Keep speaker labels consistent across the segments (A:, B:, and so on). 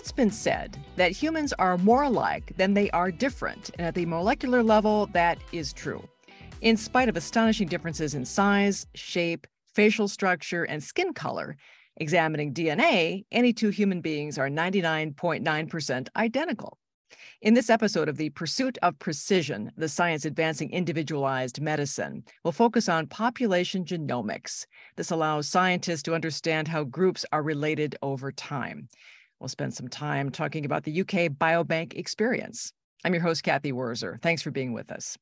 A: It's been said that humans are more alike than they are different, and at the molecular level, that is true. In spite of astonishing differences in size, shape, facial structure, and skin color, examining DNA, any two human beings are 99.9% identical. In this episode of The Pursuit of Precision, the science advancing individualized medicine, we'll focus on population genomics. This allows scientists to understand how groups are related over time. We'll spend some time talking about the UK Biobank experience. I'm your host, Cathy Wurzer. Thanks for being with us.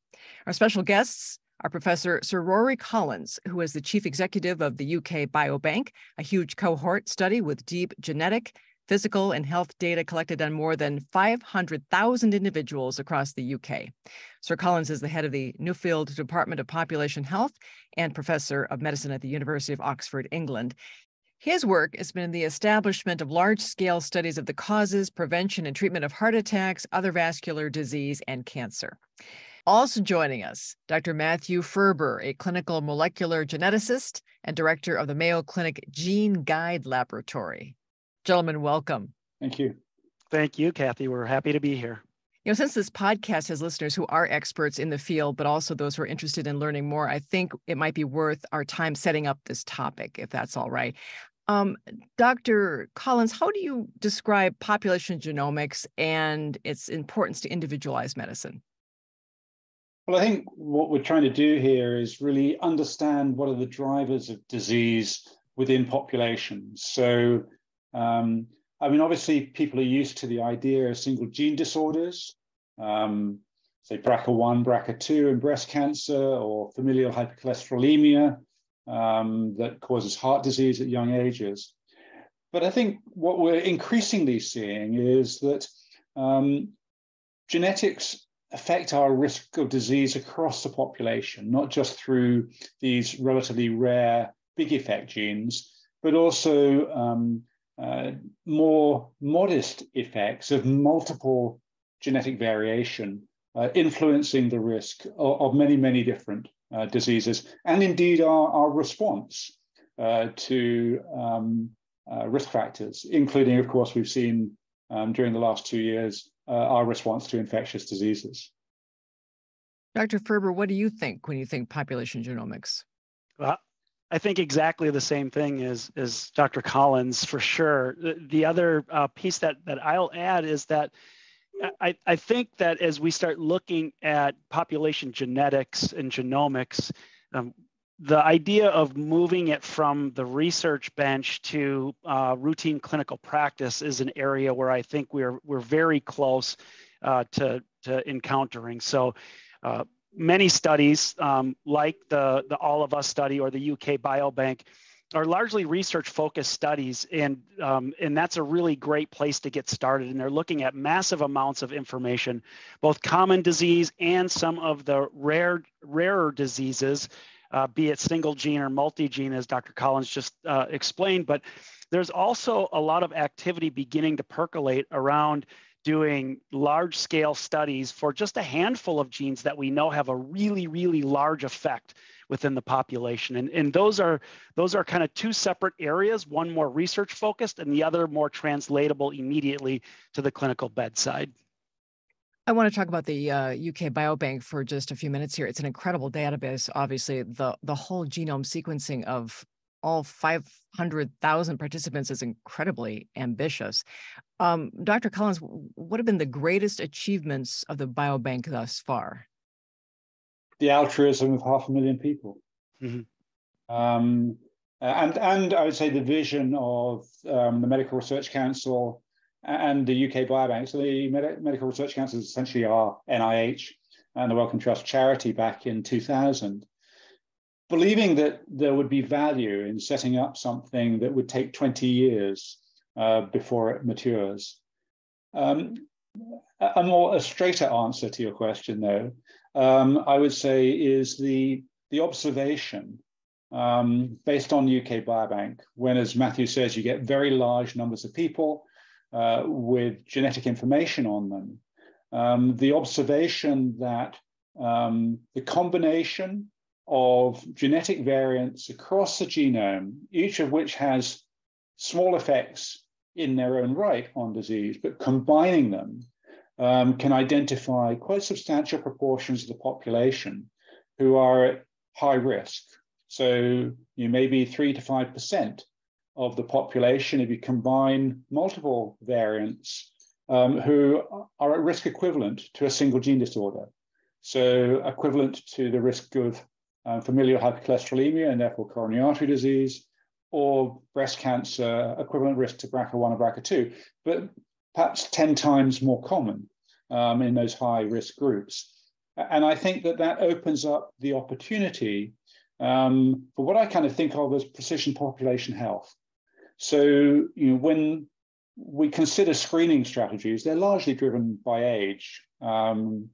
A: Our special guests are Professor Sir Rory Collins, who is the chief executive of the UK Biobank, a huge cohort study with deep genetic, physical, and health data collected on more than 500,000 individuals across the UK. Sir Collins is the head of the Nuffield Department of Population Health and professor of medicine at the University of Oxford, England. His work has been in the establishment of large scale studies of the causes, prevention, and treatment of heart attacks, other vascular disease, and cancer. Also joining us, Dr. Matthew Ferber, a clinical molecular geneticist and director of the Mayo Clinic GeneGuide Laboratory. Gentlemen, welcome.
B: Thank you.
C: Thank you, Cathy. We're happy to be here.
A: You know, since this podcast has listeners who are experts in the field, but also those who are interested in learning more, I think it might be worth our time setting up this topic, if that's all right. Um, Dr. Collins, how do you describe population genomics and its importance to individualized medicine?
B: Well, I think what we're trying to do here is really understand what are the drivers of disease within populations. So, um, I mean, obviously, people are used to the idea of single gene disorders, um, say BRCA1, BRCA2 in breast cancer, or familial hypercholesterolemia, um, that causes heart disease at young ages. But I think what we're increasingly seeing is that um, genetics affect our risk of disease across the population, not just through these relatively rare big effect genes, but also um, uh, more modest effects of multiple genetic variation uh, influencing the risk of, of, many, many different uh, diseases, and indeed our, our response uh, to um, uh, risk factors, including, of course, we've seen um, during the last two years uh, our response to infectious diseases.
A: Dr. Ferber, what do you think when you think population genomics?
C: Well, I think exactly the same thing as, as Dr. Collins for sure. The, the other uh, piece that, that I'll add is that I, I think that as we start looking at population genetics and genomics, um, the idea of moving it from the research bench to uh, routine clinical practice is an area where I think we're we're very close uh, to to encountering. So. Uh, many studies, um, like the the All of Us study or the UK Biobank, are largely research focused studies and um, and that's a really great place to get started and they're looking at massive amounts of information both common disease and some of the rare rarer diseases uh, be it single gene or multi-gene as dr collins just uh, explained. But there's also a lot of activity beginning to percolate around doing large scale studies for just a handful of genes that we know have a really really large effect within the population. And, and those are those are kind of two separate areas, one more research focused and the other more translatable immediately to the clinical bedside.
A: I want to talk about the uh, UK Biobank for just a few minutes here. It's an incredible database. Obviously, the the whole genome sequencing of all 500,000 participants is incredibly ambitious. Um, Dr. Collins, what have been the greatest achievements of the biobank thus far?
B: The altruism of half a million people. Mm-hmm. Um, and, and I would say the vision of um, the Medical Research Council and the UK Biobank. So the Med- Medical Research Council is essentially our NIH and the Wellcome Trust charity back in 2000, believing that there would be value in setting up something that would take 20 years uh, before it matures. Um, a more a straighter answer to your question, though, um, I would say is the, the observation um, based on UK Biobank, when, as Matthew says, you get very large numbers of people uh, with genetic information on them. Um, the observation that um, the combination of genetic variants across the genome, each of which has small effects in their own right on disease, but combining them um, can identify quite substantial proportions of the population who are at high risk. So you may be three to five percent of the population if you combine multiple variants um, who are at risk equivalent to a single gene disorder. So equivalent to the risk of um, familial hypercholesterolemia and therefore coronary artery disease, or breast cancer equivalent risk to BRCA1 or BRCA2, but perhaps 10 times more common um, in those high risk groups. And I think that that opens up the opportunity um, for what I kind of think of as precision population health. So, you know, when we consider screening strategies, they're largely driven by age. Um,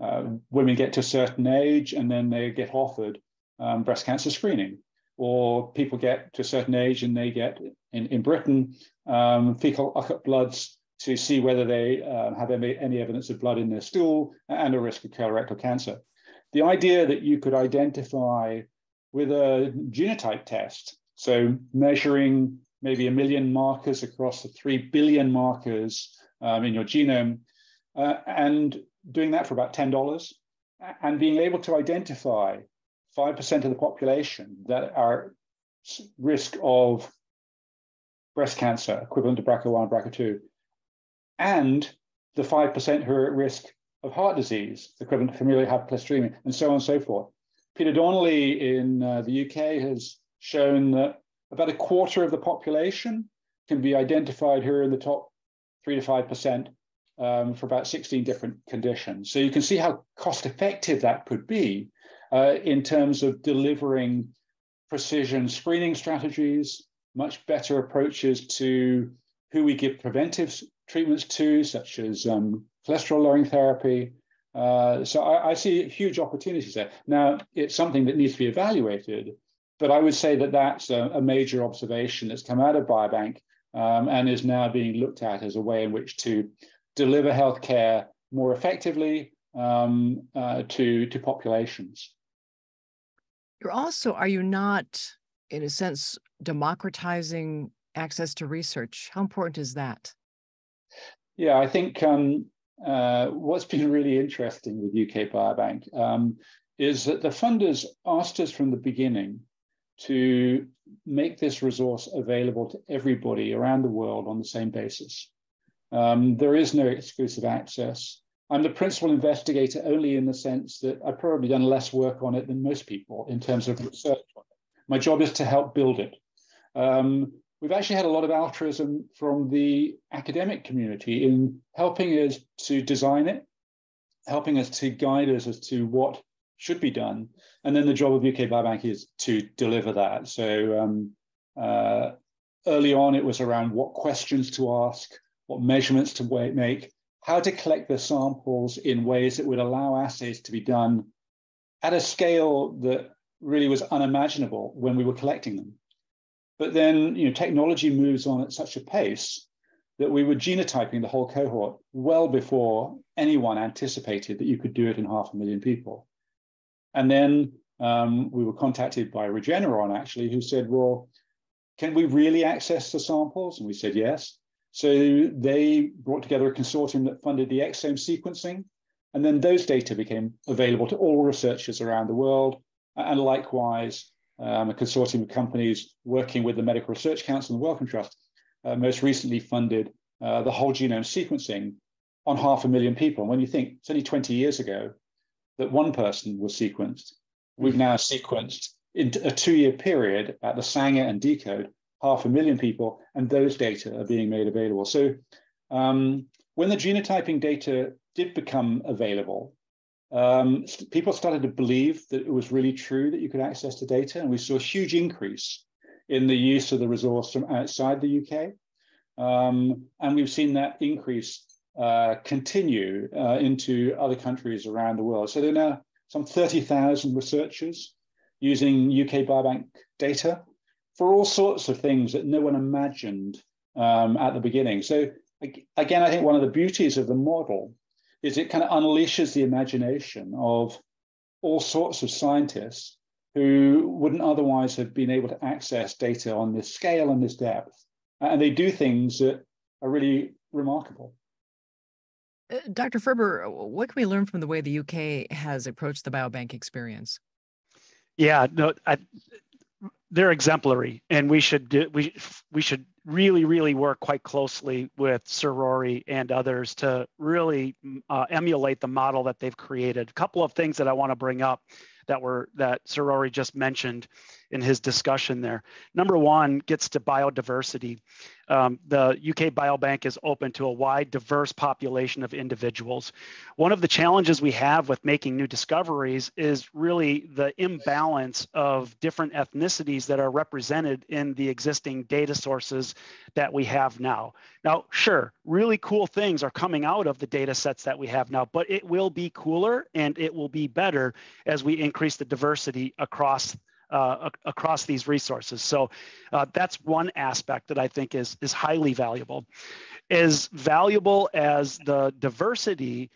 B: uh, women get to a certain age and then they get offered um, breast cancer screening, or people get to a certain age and they get, in, in Britain, um, fecal occult bloods to see whether they uh, have any, any evidence of blood in their stool and a risk of colorectal cancer. The idea that you could identify with a genotype test, so measuring maybe a million markers across the 3 billion markers um, in your genome, uh, and doing that for about $10, and being able to identify 5% of the population that are risk of breast cancer, equivalent to BRCA1 and BRCA2, and the 5% who are at risk of heart disease, equivalent to familial hypercholesterolemia, and so on and so forth. Peter Donnelly in uh, the UK has shown that about a quarter of the population can be identified here in the top three to five percent um, for about 16 different conditions. So you can see how cost effective that could be uh, in terms of delivering precision screening strategies, much better approaches to who we give preventive treatments to, such as um, cholesterol lowering therapy. Uh, so I, I, see huge opportunities there. Now, it's something that needs to be evaluated, but I would say that that's a, a major observation that's come out of Biobank um, and is now being looked at as a way in which to deliver healthcare more effectively um, uh, to, to populations.
A: You're also, are you not, in a sense, democratizing access to research? How important is that?
B: Yeah, I think um, uh, what's been really interesting with UK Biobank um, is that the funders asked us from the beginning to make this resource available to everybody around the world on the same basis. Um, there is no exclusive access. I'm the principal investigator only in the sense that I've probably done less work on it than most people in terms of research. My job is to help build it. Um, we've actually had a lot of altruism from the academic community in helping us to design it, helping us to guide us as to what should be done. And then the job of UK Biobank is to deliver that. So um, uh, early on, it was around what questions to ask, what measurements to make, how to collect the samples in ways that would allow assays to be done at a scale that really was unimaginable when we were collecting them. But then, you know, technology moves on at such a pace that we were genotyping the whole cohort well before anyone anticipated that you could do it in half a million people. And then um, we were contacted by Regeneron, actually, who said, well, can we really access the samples? And we said, yes. So they brought together a consortium that funded the exome sequencing. And then those data became available to all researchers around the world. And likewise, um, a consortium of companies working with the Medical Research Council and the Wellcome Trust uh, most recently funded uh, the whole genome sequencing on half a million people. And when you think it's only 20 years ago that one person was sequenced. We've now sequenced in a two-year period at the Sanger and deCODE half a million people, and those data are being made available. So um, when the genotyping data did become available, um, people started to believe that it was really true that you could access the data, and we saw a huge increase in the use of the resource from outside the UK. Um, and we've seen that increase uh, continue uh, into other countries around the world. So there are now some 30,000 researchers using UK Biobank data for all sorts of things that no one imagined um, at the beginning. So again, I think one of the beauties of the model is it kind of unleashes the imagination of all sorts of scientists who wouldn't otherwise have been able to access data on this scale and this depth and they do things that are really remarkable.
A: Uh, Dr. Ferber, what can we learn from the way the UK has approached the biobank experience?
C: Yeah, no, I, they're exemplary, and we should do, we we should really really work quite closely with Sir Rory and others to really uh, emulate the model that they've created. A couple of things that I want to bring up that were that Sir Rory just mentioned in his discussion there. Number one gets to biodiversity. Um, the UK Biobank is open to a wide, diverse population of individuals. One of the challenges we have with making new discoveries is really the imbalance of different ethnicities that are represented in the existing data sources that we have now. Now, sure, really cool things are coming out of the data sets that we have now, but it will be cooler and it will be better as we increase the diversity across uh, across these resources. So uh, that's one aspect that I think is, is highly valuable. As valuable as the diversity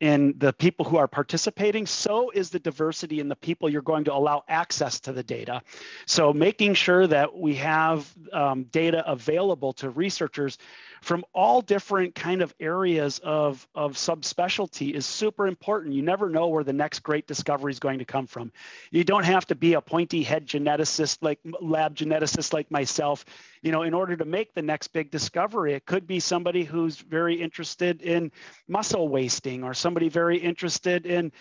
C: in the people who are participating, so is the diversity in the people you're going to allow access to the data. So making sure that we have um, data available to researchers from all different kind of areas of, of subspecialty is super important. You never know where the next great discovery is going to come from. You don't have to be a pointy head geneticist like lab geneticist like myself, you know, in order to make the next big discovery. It could be somebody who's very interested in muscle wasting or somebody very interested in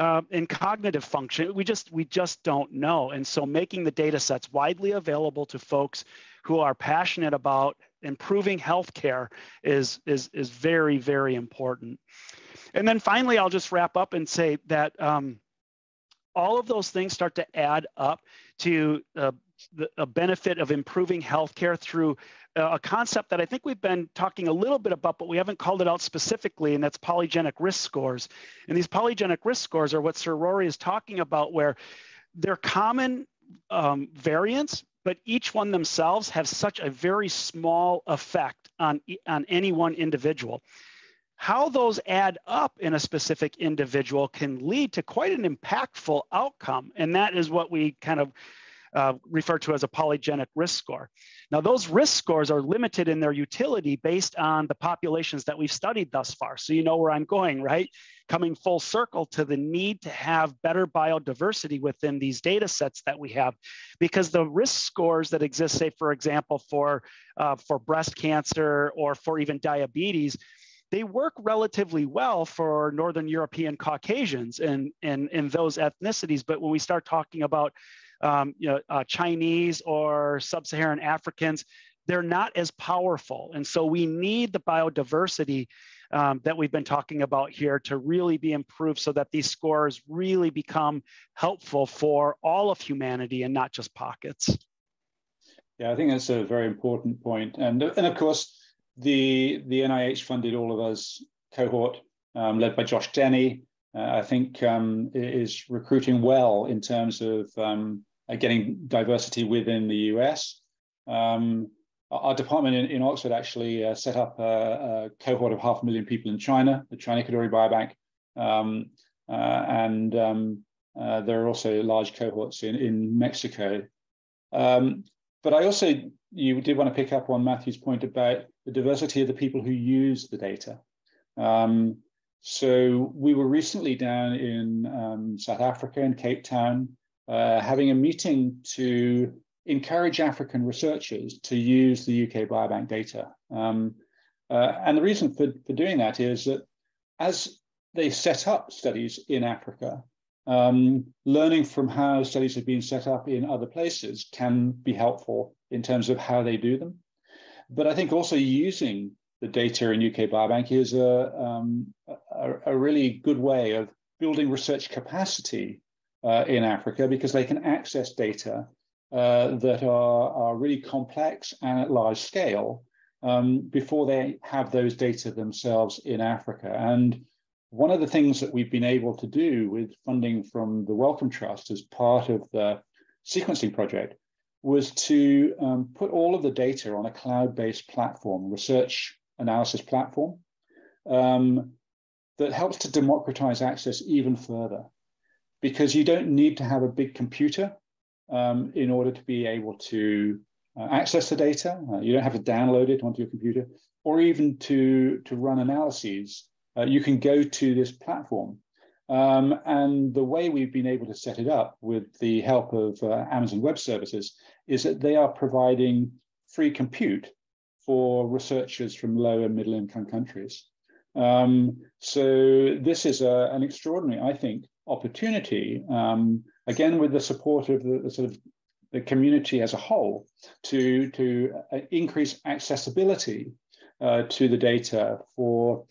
C: uh, in cognitive function. We just we just don't know. And so making the data sets widely available to folks who are passionate about improving healthcare is, is, is very, very important. And then finally, I'll just wrap up and say that um, all of those things start to add up to uh, the, a benefit of improving healthcare through uh, a concept that I think we've been talking a little bit about, but we haven't called it out specifically, and that's polygenic risk scores. And these polygenic risk scores are what Sir Rory is talking about, where they're common um, variants, but each one themselves have such a very small effect on, on any one individual. How those add up in a specific individual can lead to quite an impactful outcome. And that is what we kind of uh, referred to as a polygenic risk score. Now, those risk scores are limited in their utility based on the populations that we've studied thus far. So you know where I'm going, right? Coming full circle to the need to have better biodiversity within these data sets that we have, because the risk scores that exist, say, for example, for, uh, for breast cancer or for even diabetes, they work relatively well for Northern European Caucasians and, and, and those ethnicities. But when we start talking about um, you know, uh, Chinese or sub-Saharan Africans, they're not as powerful. And so we need the biodiversity um, that we've been talking about here to really be improved so that these scores really become helpful for all of humanity and not just pockets.
B: Yeah, I think that's a very important point. And, and of course, the, the NIH funded All of Us cohort um, led by Josh Denny, uh, I think um, is recruiting well in terms of um, getting diversity within the US. Um, our department in, in Oxford actually uh, set up a, a, cohort of half a million people in China, the China Kadoorie Biobank. Um, uh, and um, uh, there are also large cohorts in, in Mexico. Um, but I also, you did want to pick up on Matthew's point about the diversity of the people who use the data. Um, so we were recently down in um, South Africa in Cape Town, uh, having a meeting to encourage African researchers to use the UK Biobank data. Um, uh, and the reason for, for doing that is that as they set up studies in Africa, um, learning from how studies have been set up in other places can be helpful in terms of how they do them. But I think also using the data in UK Biobank is a, um, a, a, really good way of building research capacity uh, in Africa because they can access data uh, that are, are really complex and at large scale um, before they have those data themselves in Africa. And one of the things that we've been able to do with funding from the Wellcome Trust as part of the sequencing project was to um, put all of the data on a cloud-based platform, research analysis platform, um, that helps to democratize access even further because you don't need to have a big computer um, in order to be able to uh, access the data. Uh, you don't have to download it onto your computer, or even to, to run analyses. Uh, you can go to this platform. Um, and the way we've been able to set it up with the help of uh, Amazon Web Services is that they are providing free compute for researchers from low and middle income countries. Um, so this is a, an extraordinary, I think, opportunity, um, again, with the support of the, the, sort of the community as a whole to, to uh, increase accessibility uh, to the data for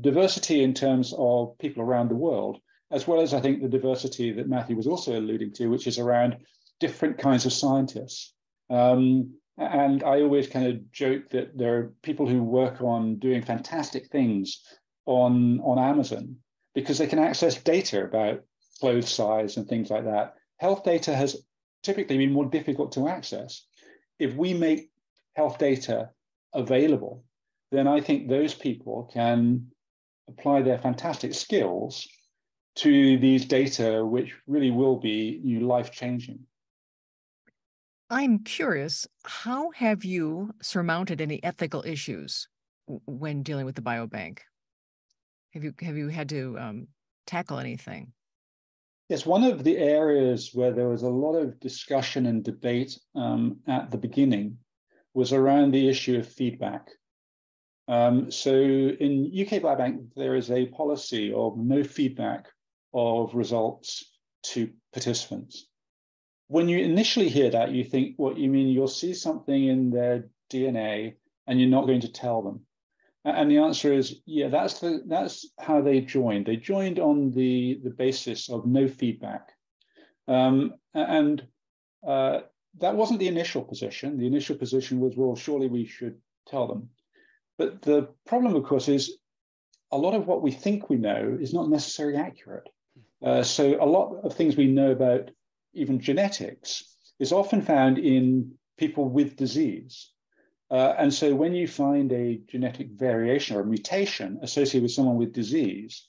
B: diversity in terms of people around the world, as well as I think the diversity that Matthew was also alluding to, which is around different kinds of scientists. Um, and I always kind of joke that there are people who work on doing fantastic things on, on Amazon because they can access data about clothes size and things like that. Health data has typically been more difficult to access. If we make health data available, then I think those people can apply their fantastic skills to these data, which really will be you know, life changing.
A: I'm curious, how have you surmounted any ethical issues when dealing with the biobank? Have you have you had to um, tackle anything?
B: Yes, one of the areas where there was a lot of discussion and debate um, at the beginning was around the issue of feedback. Um, so in UK Biobank, there is a policy of no feedback of results to participants. When you initially hear that, you think, what you mean you'll see something in their DNA and you're not going to tell them. And the answer is, yeah, that's the that's how they joined. They joined on the the basis of no feedback, um, and uh, that wasn't the initial position. The initial position was, well, surely we should tell them. But the problem, of course, is a lot of what we think we know is not necessarily accurate. Uh, so a lot of things we know about even genetics is often found in people with disease. Uh, and so when you find a genetic variation or a mutation associated with someone with disease,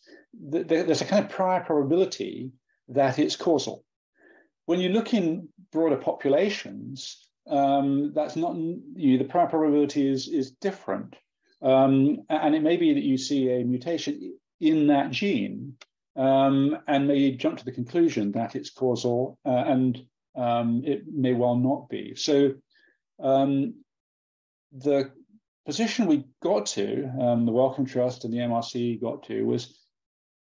B: th- there's a kind of prior probability that it's causal. When you look in broader populations, um, that's not you the prior probability is is different, um, and it may be that you see a mutation in that gene, um, and may jump to the conclusion that it's causal, uh, and um, it may well not be. So um, the position we got to, um, the Wellcome Trust and the MRC got to, was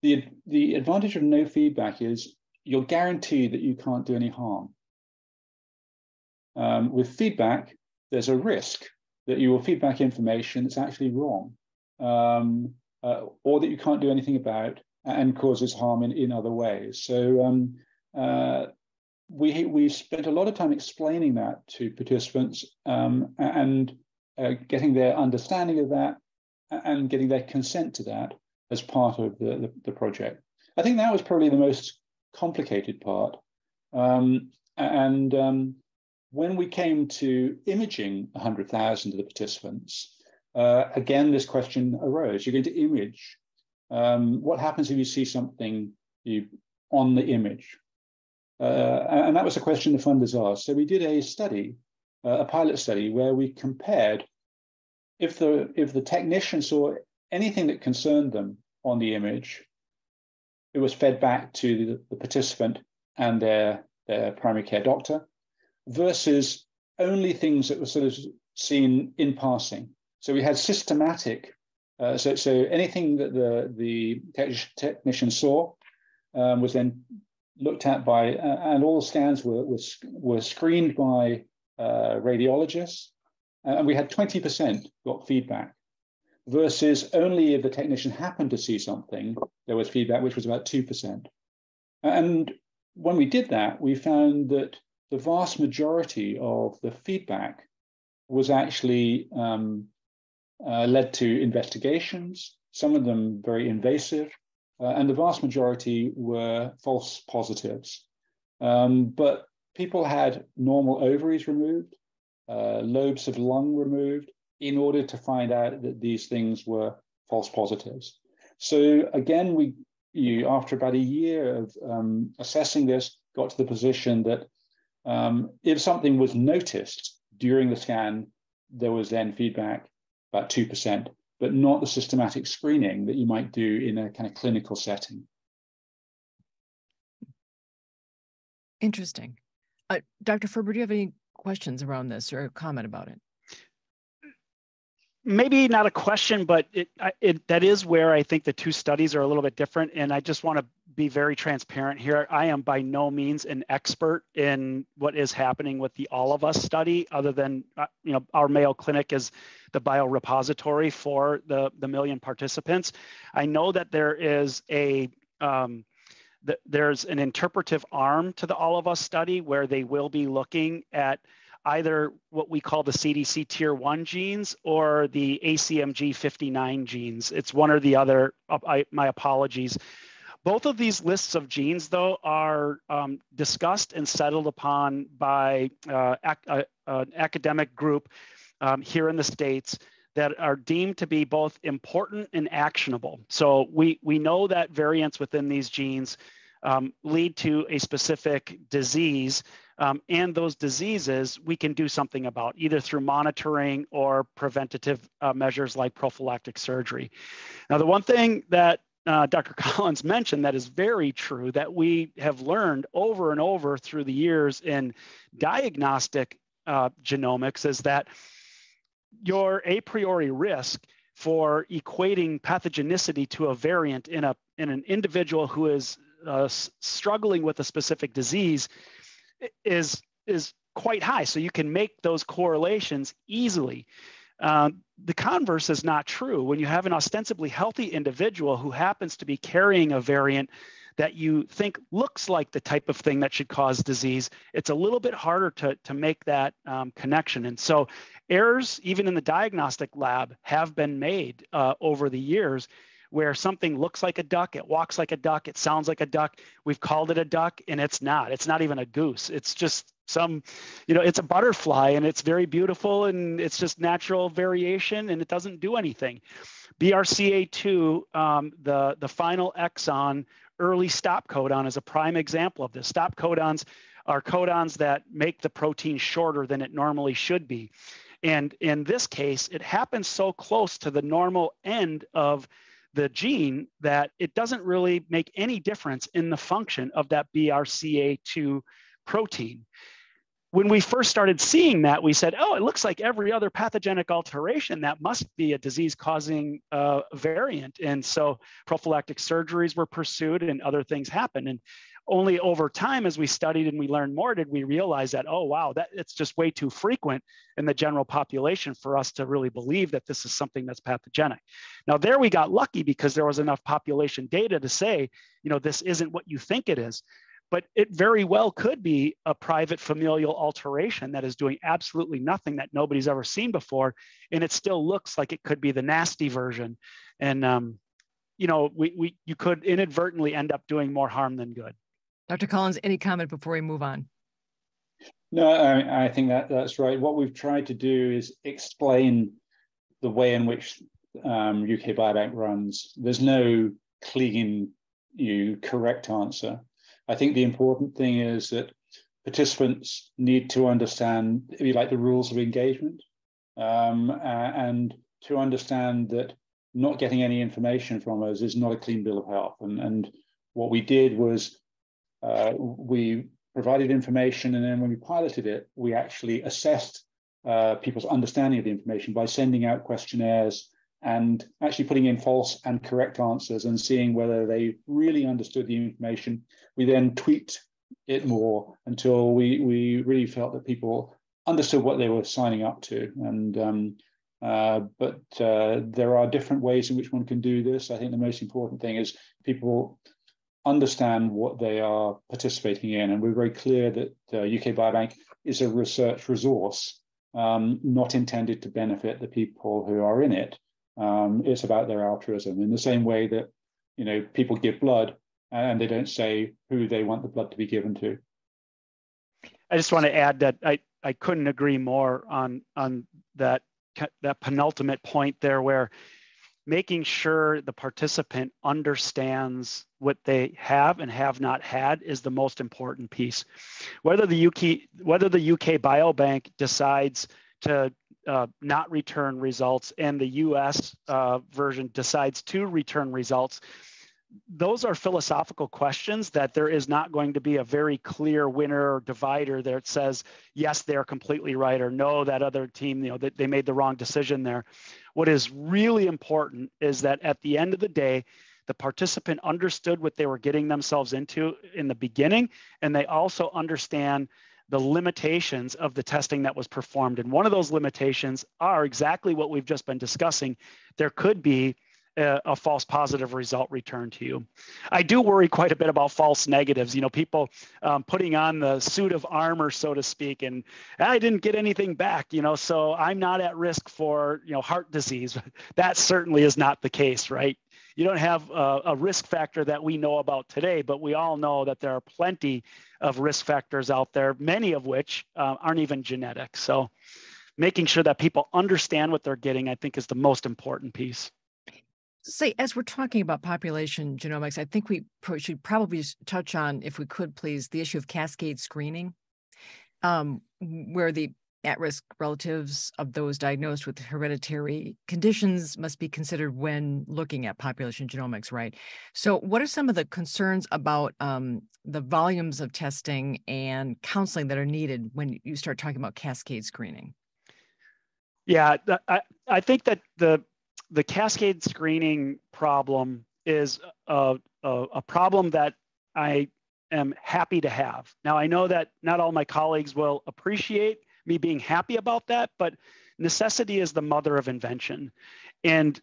B: the, the advantage of no feedback is you're guaranteed that you can't do any harm. Um, with feedback, there's a risk that you will feedback information that's actually wrong, um, uh, or that you can't do anything about and causes harm in, in other ways. So um, uh, we we spent a lot of time explaining that to participants um, and uh, getting their understanding of that and getting their consent to that as part of the, the, the project. I think that was probably the most complicated part. Um, and um, when we came to imaging 100,000 of the participants, uh, again, this question arose. You're going to image. Um, what happens if you see something you, on the image? Uh, and that was a question the funders asked. So we did a study a pilot study where we compared if the if the technician saw anything that concerned them on the image, it was fed back to the, the participant and their their primary care doctor, versus only things that were sort of seen in passing. So we had systematic. Uh, so, so anything that the the technician saw um, was then looked at by, uh, and all scans were, were, were screened by uh, radiologists, and we had 20% got feedback versus only if the technician happened to see something, there was feedback, which was about 2%. And when we did that, we found that the vast majority of the feedback was actually um, uh, led to investigations, some of them very invasive, uh, and the vast majority were false positives. Um, but people had normal ovaries removed, uh, lobes of lung removed, in order to find out that these things were false positives. So again, we you, after about a year of um, assessing this, got to the position that um, if something was noticed during the scan, there was then feedback about 2%, but not the systematic screening that you might do in a kind of clinical setting.
A: Interesting. Uh, Dr. Ferber, do you have any questions around this or a comment about it?
C: maybe not a question, but it, it that is where I think the two studies are a little bit different. And I just want to be very transparent here. I am by no means an expert in what is happening with the All of Us study, other than uh, you know our Mayo Clinic is the biorepository for the the million participants. I know that there is a um, there's an interpretive arm to the All of Us study where they will be looking at either what we call the CDC tier one genes or the ACMG 59 genes. It's one or the other. I, my apologies. Both of these lists of genes, though, are um, discussed and settled upon by uh, ac- uh, an academic group um, here in the States that are deemed to be both important and actionable. So we, we know that variants within these genes um, lead to a specific disease um, and those diseases we can do something about either through monitoring or preventative uh, measures like prophylactic surgery. Now, the one thing that uh, Dr. Collins mentioned that is very true that we have learned over and over through the years in diagnostic uh, genomics is that your a priori risk for equating pathogenicity to a variant in a in an individual who is uh, struggling with a specific disease is is quite high. So you can make those correlations easily. Uh, the converse is not true. When you have an ostensibly healthy individual who happens to be carrying a variant that you think looks like the type of thing that should cause disease, it's a little bit harder to, to make that um, connection. And so errors, even in the diagnostic lab, have been made uh, over the years where something looks like a duck, it walks like a duck, it sounds like a duck. We've called it a duck and it's not. It's not even a goose. It's just some, you know, it's a butterfly and it's very beautiful and it's just natural variation and it doesn't do anything. BRCA2, um, the, the final exon early stop codon is a prime example of this. Stop codons are codons that make the protein shorter than it normally should be. And in this case, it happens so close to the normal end of the gene that it doesn't really make any difference in the function of that BRCA2 protein. When we first started seeing that, we said, oh, it looks like every other pathogenic alteration, that must be a disease causing uh, variant. And so prophylactic surgeries were pursued and other things happened. And only over time as we studied and we learned more did we realize that oh wow that it's just way too frequent in the general population for us to really believe that this is something that's pathogenic. Now there we got lucky because there was enough population data to say you know this isn't what you think it is. But it very well could be a private familial alteration that is doing absolutely nothing that nobody's ever seen before and it still looks like it could be the nasty version. And um, you know we, we you could inadvertently end up doing more harm than good
A: Dr. Collins, any comment before we move on?
B: No, I, I, think that that's right. What we've tried to do is explain the way in which um, UK Biobank runs. There's no clean, you correct answer. I think the important thing is that participants need to understand, if you like, the rules of engagement, um, and to understand that not getting any information from us is not a clean bill of health. And, and what we did was uh, we provided information, and then when we piloted it, we actually assessed uh, people's understanding of the information by sending out questionnaires and actually putting in false and correct answers and seeing whether they really understood the information. We then tweaked it more until we, we really felt that people understood what they were signing up to. And um, uh, but uh, there are different ways in which one can do this. I think the most important thing is people understand what they are participating in. And we're very clear that uh, UK Biobank is a research resource, um, not intended to benefit the people who are in it. Um, it's about their altruism in the same way that you know people give blood and they don't say who they want the blood to be given to.
C: I just want to add that I, I couldn't agree more on on that that penultimate point there where making sure the participant understands what they have and have not had is the most important piece. Whether the UK whether the UK Biobank decides to uh, not return results and the US uh, version decides to return results, those are philosophical questions that there is not going to be a very clear winner or divider that says yes they're completely right or no that other team you know that they made the wrong decision there. What is really important is that at the end of the day the participant understood what they were getting themselves into in the beginning and they also understand the limitations of the testing that was performed. And one of those limitations are exactly what we've just been discussing. There could be a, a, false positive result returned to you. I do worry quite a bit about false negatives. You know, people um, putting on the suit of armor, so to speak, and I didn't get anything back. You know, so I'm not at risk for you know heart disease. that certainly is not the case, right? You don't have a, a risk factor that we know about today, but we all know that there are plenty of risk factors out there, many of which uh, aren't even genetic. So making sure that people understand what they're getting, I think, is the most important piece
A: say as we're talking about population genomics i think we should probably touch on if we could please the issue of cascade screening um, where the at-risk relatives of those diagnosed with hereditary conditions must be considered when looking at population genomics right? So what are some of the concerns about um, the volumes of testing and counseling that are needed when you start talking about cascade screening?
C: Yeah i, I think that the the cascade screening problem is a, a, a, problem that I am happy to have. Now, I know that not all my colleagues will appreciate me being happy about that, but necessity is the mother of invention. And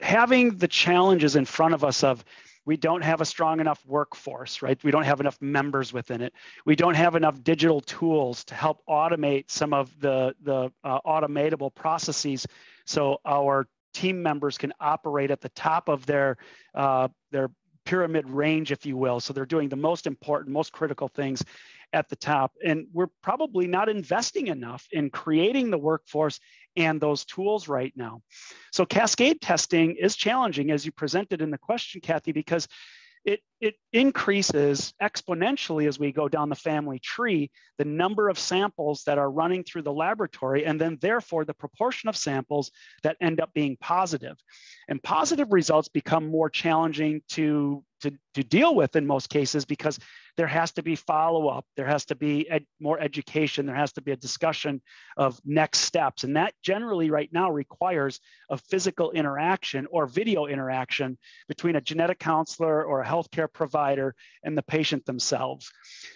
C: having the challenges in front of us of we don't have a strong enough workforce, right? We don't have enough members within it. We don't have enough digital tools to help automate some of the, the uh, automatable processes so our team members can operate at the top of their uh, their pyramid range, if you will. So they're doing the most important, most critical things at the top. And we're probably not investing enough in creating the workforce and those tools right now. So cascade testing is challenging as you presented in the question, Cathy, because it, it increases exponentially as we go down the family tree, the number of samples that are running through the laboratory, and then therefore the proportion of samples that end up being positive. And positive results become more challenging to, to, to deal with in most cases because there has to be follow up, there has to be ed- more education, there has to be a discussion of next steps. And that generally, right now, requires a physical interaction or video interaction between a genetic counselor or a healthcare provider and the patient themselves.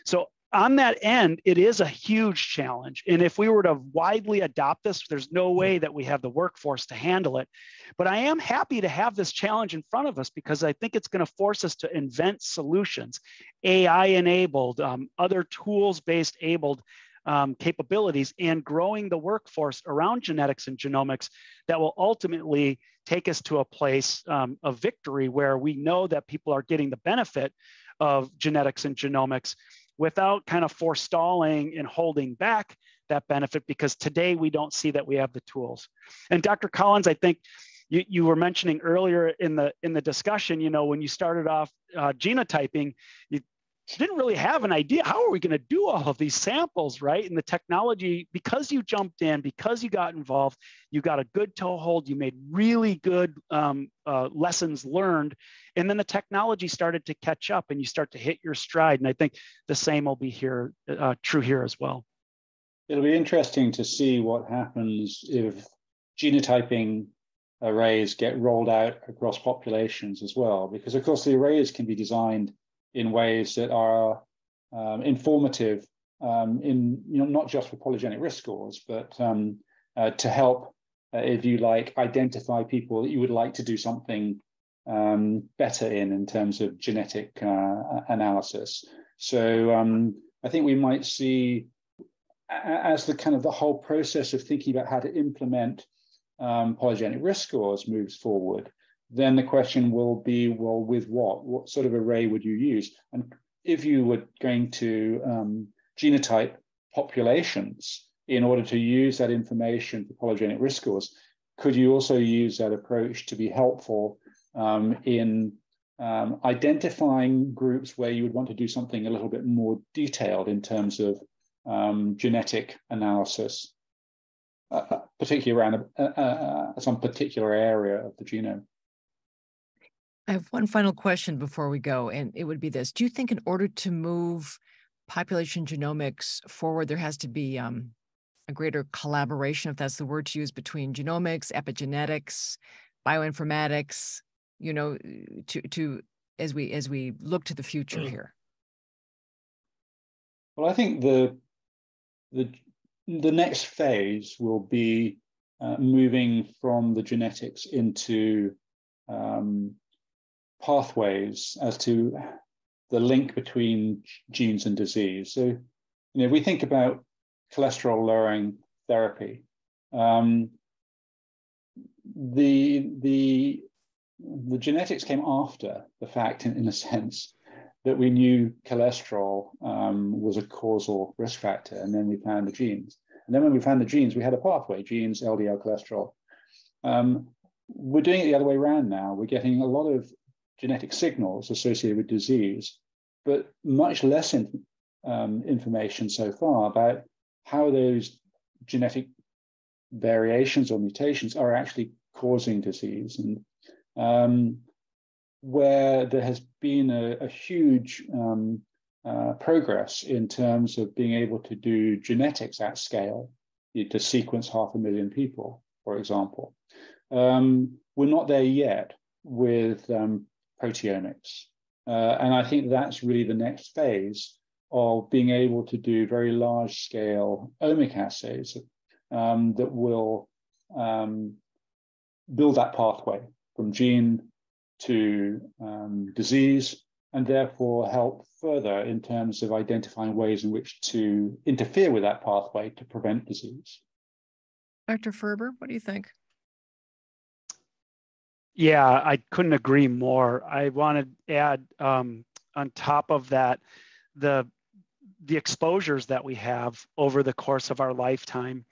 C: So on that end, it is a huge challenge. And if we were to widely adopt this, there's no way that we have the workforce to handle it. But I am happy to have this challenge in front of us because I think it's going to force us to invent solutions, AI enabled, um, other tools based abled um, capabilities, and growing the workforce around genetics and genomics that will ultimately take us to a place um, of victory where we know that people are getting the benefit of genetics and genomics without kind of forestalling and holding back that benefit because today we don't see that we have the tools. And Dr. Collins, I think you, you were mentioning earlier in the in the discussion, you know, when you started off uh, genotyping, you didn't really have an idea how are we going to do all of these samples right? And the technology because you jumped in because you got involved you got a good toehold you made really good um, uh, lessons learned and then the technology started to catch up and you start to hit your stride and i think the same will be here uh, true here as well.
B: It'll be interesting to see what happens if genotyping arrays get rolled out across populations as well because of course the arrays can be designed in ways that are um, informative um, in you know not just for polygenic risk scores but um, uh, to help uh, if you like identify people that you would like to do something um, better in in terms of genetic uh, analysis. So um, I think we might see as the kind of the whole process of thinking about how to implement um, polygenic risk scores moves forward, then the question will be, well, with what? What sort of array would you use? And if you were going to um, genotype populations in order to use that information for polygenic risk scores, could you also use that approach to be helpful um, in um, identifying groups where you would want to do something a little bit more detailed in terms of um, genetic analysis, uh, uh particularly around a, uh, some particular area of the genome.
A: I have one final question before we go, and it would be this: Do you think, in order to move population genomics forward, there has to be um, a greater collaboration, if that's the word to use, between genomics, epigenetics, bioinformatics, you know, to to as we as we look to the future mm. here?
B: Well, I think the the the next phase will be uh, moving from the genetics into um, pathways as to the link between genes and disease. So, you know, we think about cholesterol lowering therapy. Um, the the the genetics came after the fact, in, in a sense, that we knew cholesterol um, was a causal risk factor, and then we found the genes. And then when we found the genes, we had a pathway: genes, LDL cholesterol. Um, we're doing it the other way around now. We're getting a lot of genetic signals associated with disease, but much less in, um, information so far about how those genetic variations or mutations are actually causing disease. And um, where there has been a, a huge um, uh, progress in terms of being able to do genetics at scale, to sequence half a million people, for example. Um, we're not there yet with um, proteomics. Uh, and I think that's really the next phase of being able to do very large scale omic assays um, that will um, build that pathway from gene to um, disease, and therefore help further in terms of identifying ways in which to interfere with that pathway to prevent disease.
A: Dr. Ferber, what do you think?
C: Yeah, I couldn't agree more. I want to add um, on top of that the the exposures that we have over the course of our lifetime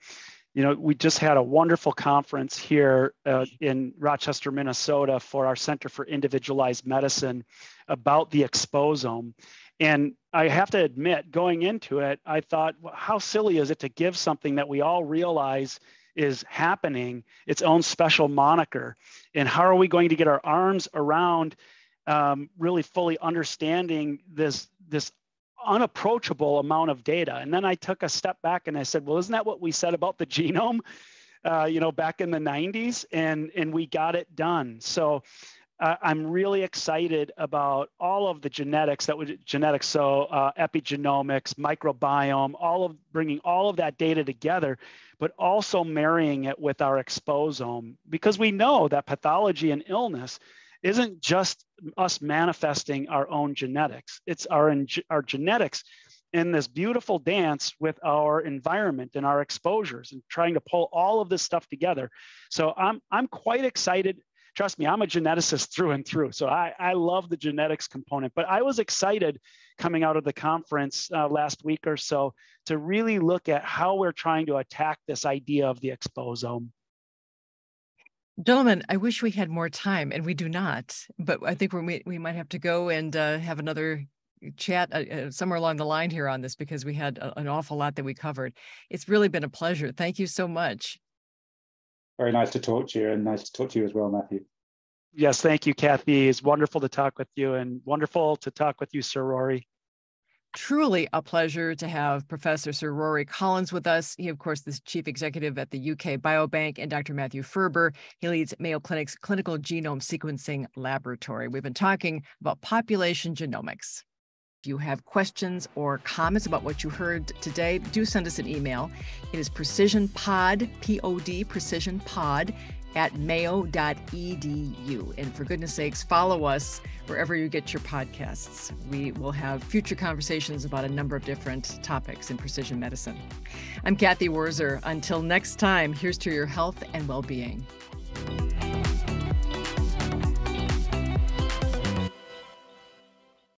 C: you know, we just had a wonderful conference here uh, in Rochester, Minnesota for our Center for Individualized Medicine about the exposome. And I have to admit, going into it, I thought, well, how silly is it to give something that we all realize is happening its own special moniker? And how are we going to get our arms around um, really fully understanding this, this unapproachable amount of data. And then I took a step back and I said, well, isn't that what we said about the genome, uh, you know, back in the 90s? And, and we got it done. So uh, I'm really excited about all of the genetics that would genetics, so uh, epigenomics, microbiome, all of bringing all of that data together, but also marrying it with our exposome because we know that pathology and illness isn't just us manifesting our own genetics. It's our, our genetics in this beautiful dance with our environment and our exposures and trying to pull all of this stuff together. So I'm, I'm quite excited. Trust me, I'm a geneticist through and through. So I, I love the genetics component, but I was excited coming out of the conference uh, last week or so to really look at how we're trying to attack this idea of the exposome.
A: Gentlemen, I wish we had more time, and we do not. But I think we we might have to go and uh, have another chat uh, uh, somewhere along the line here on this because we had a, an awful lot that we covered. It's really been a pleasure. Thank you so much.
B: Very nice to talk to you, and nice to talk to you as well, Matthew.
C: Yes, thank you, Cathy. It's wonderful to talk with you, and wonderful to talk with you, Sir Rory
A: truly a pleasure to have Professor Sir Rory Collins with us. He, of course, is chief executive at the UK Biobank, and Dr. Matthew Ferber. He leads Mayo Clinic's Clinical Genome Sequencing Laboratory. We've been talking about population genomics. If you have questions or comments about what you heard today, do send us an email. It is precisionpod, P-O-D, precisionpod at mayo.edu. And for goodness sakes, follow us wherever you get your podcasts. We will have future conversations about a number of different topics in precision medicine. I'm Cathy Wurzer. Until next time, here's to your health and well being.